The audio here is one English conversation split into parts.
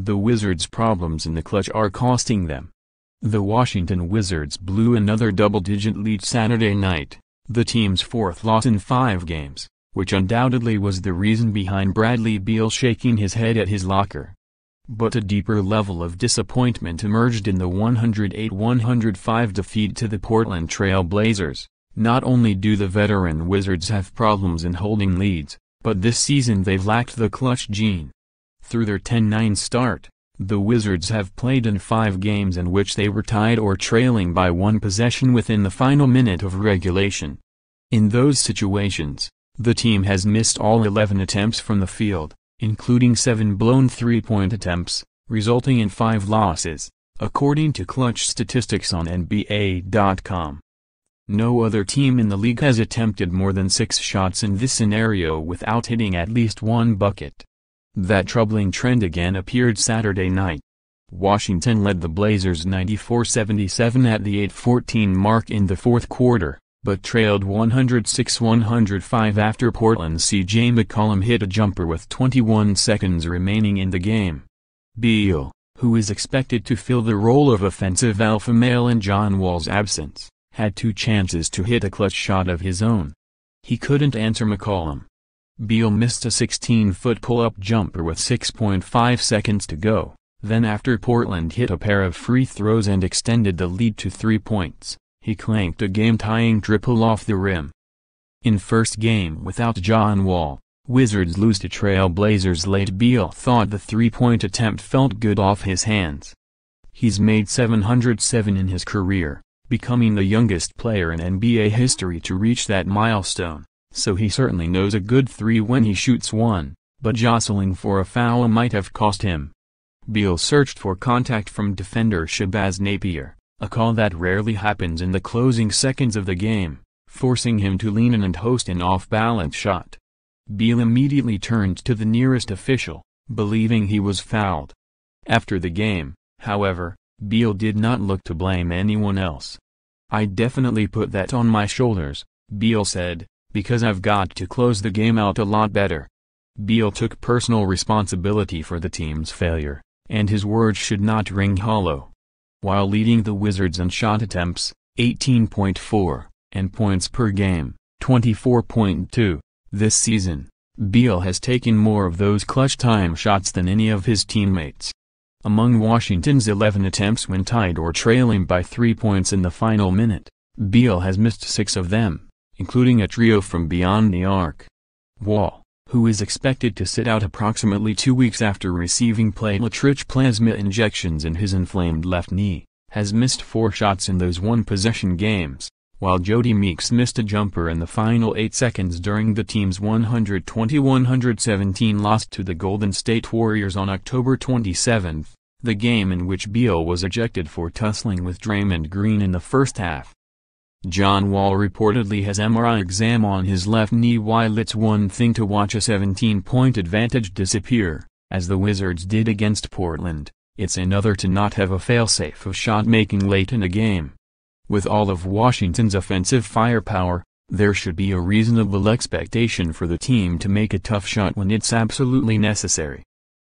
The Wizards' problems in the clutch are costing them. The Washington Wizards blew another double-digit lead Saturday night, the team's fourth loss in five games, which undoubtedly was the reason behind Bradley Beal shaking his head at his locker. But a deeper level of disappointment emerged in the 108-105 defeat to the Portland Trail Blazers. Not only do the veteran Wizards have problems in holding leads, but this season they've lacked the clutch gene. Through their 10-9 start, the Wizards have played in five games in which they were tied or trailing by one possession within the final minute of regulation. In those situations, the team has missed all 11 attempts from the field, including seven blown three-point attempts, resulting in five losses, according to clutch statistics on NBA.com. No other team in the league has attempted more than six shots in this scenario without hitting at least one bucket. That troubling trend again appeared Saturday night. Washington led the Blazers 94-77 at the 8-14 mark in the fourth quarter, but trailed 106-105 after Portland's C.J. McCollum hit a jumper with 21 seconds remaining in the game. Beal, who is expected to fill the role of offensive alpha male in John Wall's absence, had two chances to hit a clutch shot of his own. He couldn't answer McCollum. Beal missed a 16-foot pull-up jumper with 6.5 seconds to go, then after Portland hit a pair of free throws and extended the lead to three points, he clanked a game-tying triple off the rim. In first game without John Wall, Wizards lose to Trail Blazers late Beal thought the three-point attempt felt good off his hands. He's made 707 in his career, becoming the youngest player in NBA history to reach that milestone, so he certainly knows a good three when he shoots one, but jostling for a foul might have cost him. Beal searched for contact from defender Shabazz Napier, a call that rarely happens in the closing seconds of the game, forcing him to lean in and host an off-balance shot. Beal immediately turned to the nearest official, believing he was fouled. After the game, however, Beal did not look to blame anyone else. I definitely put that on my shoulders, Beal said, because I've got to close the game out a lot better. Beal took personal responsibility for the team's failure, and his words should not ring hollow. While leading the Wizards in shot attempts, 18.4, and points per game, 24.2, this season, Beal has taken more of those clutch time shots than any of his teammates. Among Washington's 11 attempts when tied or trailing by three points in the final minute, Beal has missed six of them, including a trio from beyond the arc. Wall, who is expected to sit out approximately two weeks after receiving platelet-rich plasma injections in his inflamed left knee, has missed four shots in those one-possession games, while Jodie Meeks missed a jumper in the final eight seconds during the team's 120-117 loss to the Golden State Warriors on October 27, the game in which Beal was ejected for tussling with Draymond Green in the first half. John Wall reportedly has MRI exam on his left knee while it's one thing to watch a 17-point advantage disappear, as the Wizards did against Portland, it's another to not have a failsafe of shot-making late in a game. With all of Washington's offensive firepower, there should be a reasonable expectation for the team to make a tough shot when it's absolutely necessary.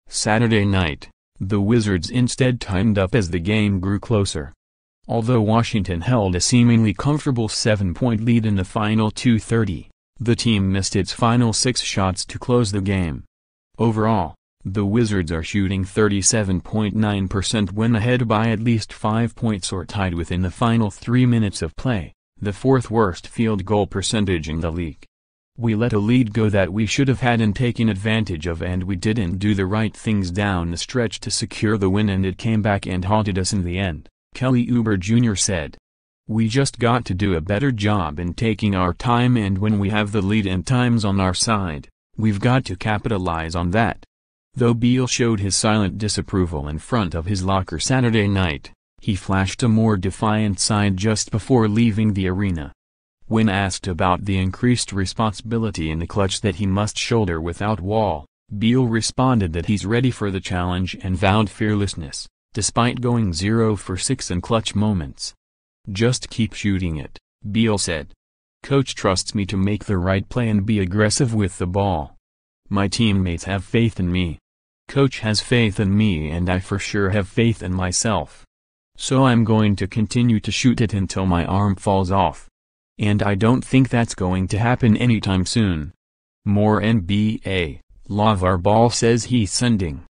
Saturday night, the Wizards instead timed up as the game grew closer. Although Washington held a seemingly comfortable seven-point lead in the final 2.30, the team missed its final six shots to close the game. Overall, the Wizards are shooting 37.9% when ahead by at least 5 points or tied within the final 3 minutes of play, the fourth worst field goal percentage in the league. We let a lead go that we should have had and taken advantage of and we didn't do the right things down the stretch to secure the win and it came back and haunted us in the end, Kelly Oubre Jr. said. We just got to do a better job in taking our time and when we have the lead and time's on our side, we've got to capitalize on that. Though Beal showed his silent disapproval in front of his locker Saturday night, he flashed a more defiant side just before leaving the arena. When asked about the increased responsibility in the clutch that he must shoulder without Wall, Beal responded that he's ready for the challenge and vowed fearlessness, despite going 0 for 6 in clutch moments. Just keep shooting it, Beal said. Coach trusts me to make the right play and be aggressive with the ball. My teammates have faith in me. Coach has faith in me and I for sure have faith in myself. So I'm going to continue to shoot it until my arm falls off. And I don't think that's going to happen anytime soon. More NBA, LaVar Ball says he's sending